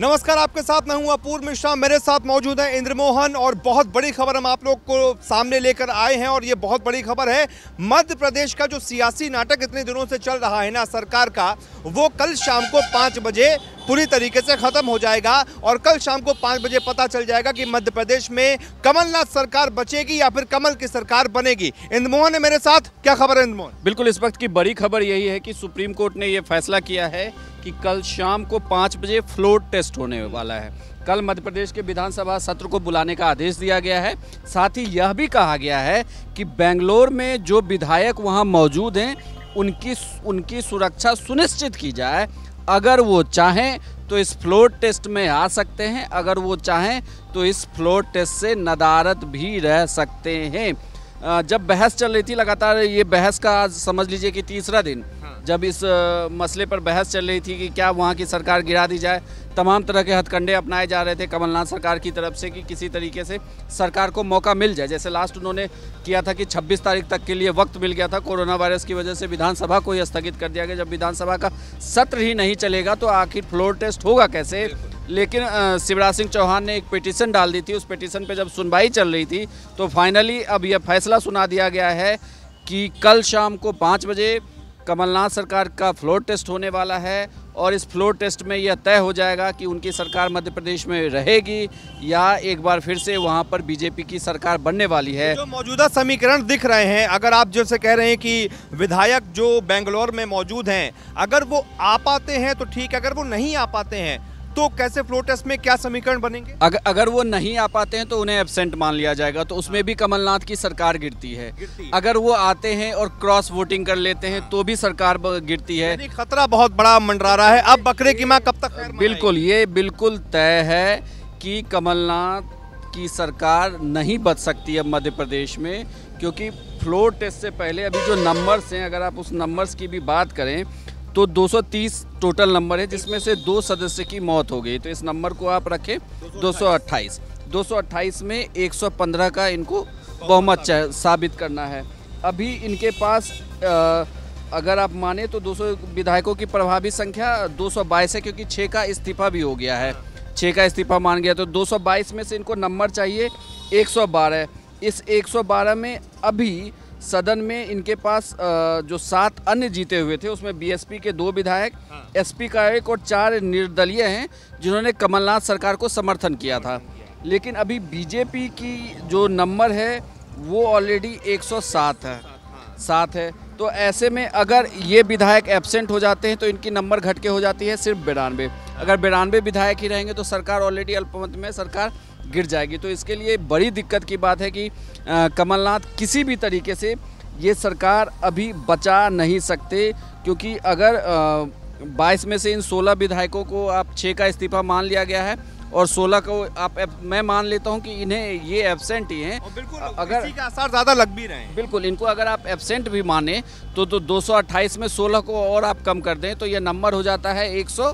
नमस्कार, आपके साथ मैं हूँ अपूर्व मिश्रा। मेरे साथ मौजूद है इंद्रमोहन और बहुत बड़ी खबर हम आप लोग को सामने लेकर आए हैं और ये बहुत बड़ी खबर है। मध्य प्रदेश का जो सियासी नाटक इतने दिनों से चल रहा है ना सरकार का, वो कल शाम को पाँच बजे पूरी तरीके से खत्म हो जाएगा और कल शाम को पाँच बजे पता चल जाएगा कि मध्य प्रदेश में कमलनाथ सरकार बचेगी या फिर कमल की सरकार बनेगी। इंद्रमोहन है मेरे साथ। क्या खबर है इंद्रमोहन बिल्कुल, इस वक्त की बड़ी खबर यही है कि सुप्रीम कोर्ट ने यह फैसला किया है कि कल शाम को पाँच बजे फ्लोर टेस्ट होने वाला है। कल मध्य प्रदेश के विधानसभा सत्र को बुलाने का आदेश दिया गया है। साथ ही यह भी कहा गया है कि बेंगलोर में जो विधायक वहाँ मौजूद हैं, उनकी उनकी सुरक्षा सुनिश्चित की जाए अगर वो चाहें तो इस फ्लोर टेस्ट में आ सकते हैं। अगर वो चाहें तो इस फ्लोर टेस्ट से नदारत भी रह सकते हैं। जब बहस चल रही थी, लगातार ये बहस का आज समझ लीजिए कि तीसरा दिन जब इस मसले पर बहस चल रही थी कि क्या वहाँ की सरकार गिरा दी जाए तमाम तरह के हथकंडे अपनाए जा रहे थे कमलनाथ सरकार की तरफ़ से कि किसी तरीके से सरकार को मौका मिल जाए। जैसे लास्ट उन्होंने किया था कि 26 तारीख तक के लिए वक्त मिल गया था कोरोना वायरस की वजह से विधानसभा को ही स्थगित कर दिया गया। जब विधानसभा का सत्र ही नहीं चलेगा तो आखिर फ्लोर टेस्ट होगा कैसे? लेकिन शिवराज सिंह चौहान ने एक पिटीशन डाल दी थी। उस पिटीशन पर जब सुनवाई चल रही थी तो फाइनली अब यह फैसला सुना दिया गया है कि कल शाम को पाँच बजे कमलनाथ सरकार का फ्लोर टेस्ट होने वाला है और इस फ्लोर टेस्ट में यह तय हो जाएगा कि उनकी सरकार मध्य प्रदेश में रहेगी या एक बार फिर से वहाँ पर बीजेपी की सरकार बनने वाली है। जो मौजूदा समीकरण दिख रहे हैं, अगर आप जैसे कह रहे हैं कि विधायक जो बेंगलोर में मौजूद हैं, अगर वो आ पाते हैं तो ठीक अगर वो नहीं आ पाते हैं तो कैसे फ्लो टेस्ट में क्या समीकरण बनेंगे? अगर अगर वो नहीं आ पाते हैं तो उन्हें एबसेंट मान लिया जाएगा तो उसमें भी कमलनाथ की सरकार गिरती है। अगर वो आते हैं और क्रॉस वोटिंग कर लेते हैं तो भी सरकार गिरती है। खतरा बहुत बड़ा मंडरा रहा है। अब बकरे की माँ कब तक बिल्कुल ये बिल्कुल तय है कि कमलनाथ की सरकार नहीं बच सकती अब मध्य प्रदेश में क्योंकि फ्लोर टेस्ट से पहले अभी जो नंबर्स हैं अगर आप उस नंबर्स की भी बात करें तो 230 टोटल नंबर है जिसमें से दो सदस्य की मौत हो गई। तो इस नंबर को आप रखें 228 228 में 115 का इनको बहुमत साबित करना है। अभी इनके पास आ, अगर आप माने तो 200 विधायकों की प्रभावी संख्या 222 है क्योंकि छः का इस्तीफा भी हो गया है। छः का इस्तीफा मान गया तो 222 में से इनको नंबर चाहिए 112 इस 112 में अभी सदन में इनके पास जो सात अन्य जीते हुए थे उसमें बीएसपी के दो विधायक हाँ। एसपी का एक और चार निर्दलीय हैं जिन्होंने कमलनाथ सरकार को समर्थन किया था। लेकिन अभी बीजेपी की जो नंबर है वो ऑलरेडी 107 है। सात है। तो ऐसे में अगर ये विधायक एबसेंट हो जाते हैं तो इनकी नंबर घट के हो जाती है सिर्फ़ बिरानवे। अगर बिरानवे विधायक ही रहेंगे तो सरकार ऑलरेडी अल्पमत में सरकार गिर जाएगी। तो इसके लिए बड़ी दिक्कत की बात है कि कमलनाथ किसी भी तरीके से ये सरकार अभी बचा नहीं सकते क्योंकि अगर बाईस में से इन सोलह विधायकों को आप छः का इस्तीफा मान लिया गया है और 16 को आप मैं मान लेता हूँ कि इन्हें ये एबसेंट ही। हैं बिल्कुल अगर का असर ज़्यादा लग भी रहे हैं। बिल्कुल इनको अगर आप एबसेंट भी माने तो तो 228 में 16 को और आप कम कर दें तो ये नंबर हो जाता है 100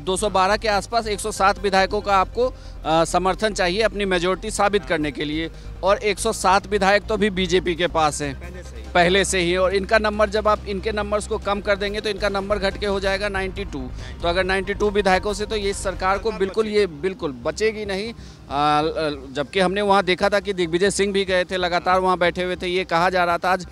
दो सौ बारह के आसपास 107 विधायकों का आपको आ, समर्थन चाहिए अपनी मेजोरिटी साबित करने के लिए। और 107 विधायक तो भी बीजेपी के पास हैं। पहले से ही। और इनका नंबर जब आप इनके नंबर्स को कम कर देंगे तो इनका नंबर घट के हो जाएगा 92 तो अगर 92 विधायकों से तो ये सरकार को बिल्कुल ये बिल्कुल बचेगी नहीं। जबकि हमने वहाँ देखा था कि दिग्विजय सिंह भी गए थे लगातार वहाँ बैठे हुए थे। ये कहा जा रहा था आज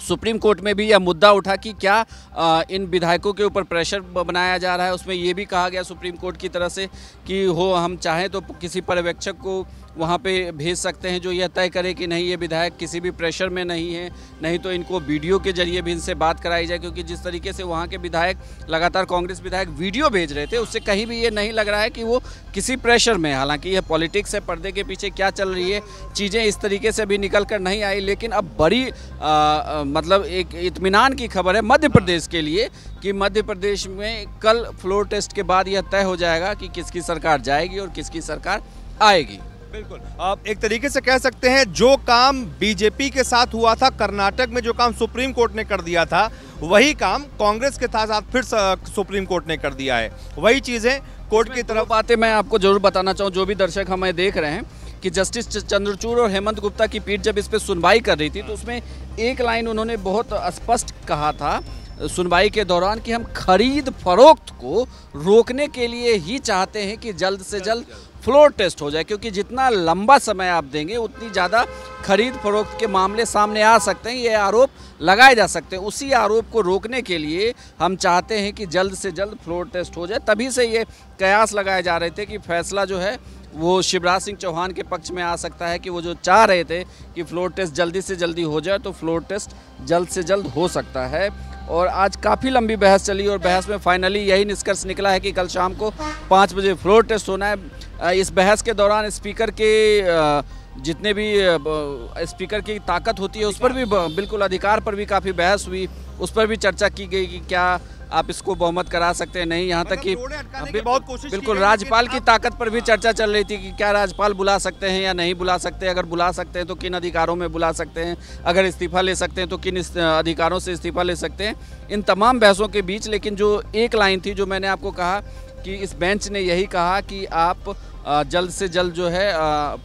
सुप्रीम कोर्ट में भी यह मुद्दा उठा कि क्या आ, इन विधायकों के ऊपर प्रेशर बनाया जा रहा है। उसमें ये भी कहा गया सुप्रीम कोर्ट की तरफ़ से कि हो हम चाहें तो किसी पर्यवेक्षक को वहाँ पे भेज सकते हैं जो यह तय करे कि नहीं ये विधायक किसी भी प्रेशर में नहीं है नहीं तो इनको वीडियो के ज़रिए भी इनसे बात कराई जाए क्योंकि जिस तरीके से वहाँ के विधायक लगातार कांग्रेस विधायक वीडियो भेज रहे थे उससे कहीं भी ये नहीं लग रहा है कि वो किसी प्रेशर में हालाँकि यह पॉलिटिक्स है पर्दे के पीछे क्या चल रही है चीज़ें इस तरीके से अभी निकल कर नहीं आई लेकिन अब बड़ी आ, मतलब एक इतमान की खबर है मध्य प्रदेश के लिए कि मध्य प्रदेश में कल फ्लोर टेस्ट के बाद यह तय हो जाएगा कि किसकी सरकार जाएगी और किसकी सरकार आएगी। बिल्कुल। आप एक तरीके से कह सकते हैं जो काम बीजेपी के साथ हुआ था कर्नाटक में जो काम सुप्रीम कोर्ट ने कर दिया था वही काम कांग्रेस के साथ फिर सुप्रीम कोर्ट ने कर दिया है। वही चीज़ें कोर्ट की तरफ़ बातें मैं आपको ज़रूर बताना चाहूँ जो भी दर्शक हमें देख रहे हैं कि जस्टिस चंद्रचूड़ और हेमंत गुप्ता की पीठ जब इस पर सुनवाई कर रही थी तो उसमें एक लाइन उन्होंने बहुत स्पष्ट कहा था सुनवाई के दौरान कि हम खरीद फरोख्त को रोकने के लिए ही चाहते हैं कि जल्द से जल्द फ्लोर टेस्ट हो जाए, क्योंकि जितना लंबा समय आप देंगे, उतनी ज़्यादा खरीद फरोख्त के मामले सामने आ सकते हैं, ये आरोप लगाए जा सकते हैं। उसी आरोप को रोकने के लिए हम चाहते हैं कि जल्द से जल्द फ्लोर टेस्ट हो जाए। तभी से ये कयास लगाए जा रहे थे कि फैसला जो है, वो शिवराज सिंह चौहान के पक्ष में आ सकता है कि वो जो चाह रहे थे कि फ्लोर टेस्ट जल्दी से जल्दी हो जाए तो फ्लोर टेस्ट जल्द से जल्द हो सकता है। और आज काफ़ी लंबी बहस चली और बहस में फाइनली यही निष्कर्ष निकला है कि कल शाम को पाँच बजे फ्लोर टेस्ट होना है। इस बहस के दौरान स्पीकर के जितने भी स्पीकर की ताकत होती है, उस पर भी बिल्कुल अधिकार पर भी काफ़ी बहस हुई। उस पर भी चर्चा की गई कि क्या आप इसको बहुमत करा सकते हैं। नहीं यहाँ तक मतलब कि बहुत कोशिश बिल्कुल राज्यपाल की ताकत पर भी चर्चा चल रही थी कि क्या राज्यपाल बुला सकते हैं या नहीं बुला सकते। अगर बुला सकते हैं तो किन अधिकारों में बुला सकते हैं? अगर इस्तीफा ले सकते हैं तो किन अधिकारों से इस्तीफा ले सकते हैं? इन तमाम बहसों के बीच लेकिन जो एक लाइन थी जो मैंने आपको कहा कि इस बेंच ने यही कहा कि आप जल्द से जल्द जो है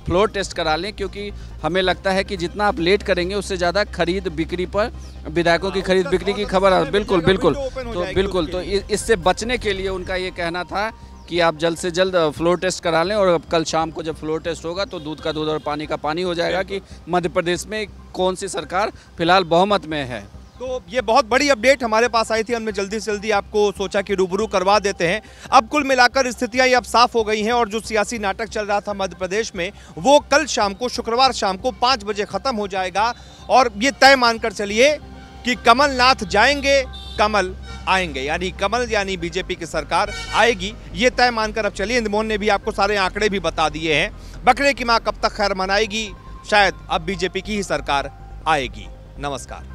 फ्लोर टेस्ट करा लें क्योंकि हमें लगता है कि जितना आप लेट करेंगे उससे ज़्यादा खरीद बिक्री पर विधायकों की खरीद बिक्री की खबर बिल्कुल बिल्कुल। तो बिल्कुल तो इससे बचने के लिए उनका ये कहना था कि आप जल्द से जल्द फ्लोर टेस्ट करा लें और कल शाम को जब फ्लोर टेस्ट होगा तो दूध का दूध और पानी का पानी हो जाएगा कि मध्य प्रदेश में कौन सी सरकार फ़िलहाल बहुमत में है। तो ये बहुत बड़ी अपडेट हमारे पास आई थी। हमने जल्दी से जल्दी आपको सोचा कि रूबरू करवा देते हैं। अब कुल मिलाकर स्थितियाँ ये अब साफ़ हो गई हैं और जो सियासी नाटक चल रहा था मध्य प्रदेश में, वो कल शाम को, शुक्रवार शाम को पाँच बजे ख़त्म हो जाएगा। और ये तय मानकर चलिए कि कमलनाथ जाएँगे, कमल आएँगे। यानी कमल यानी बीजेपी की सरकार आएगी, ये तय मानकर अब चलिए। इंदमोहन ने भी आपको सारे आंकड़े भी बता दिए हैं। बकरे की माँ कब तक खैर मनाएगी? शायद अब बीजेपी की ही सरकार आएगी। नमस्कार।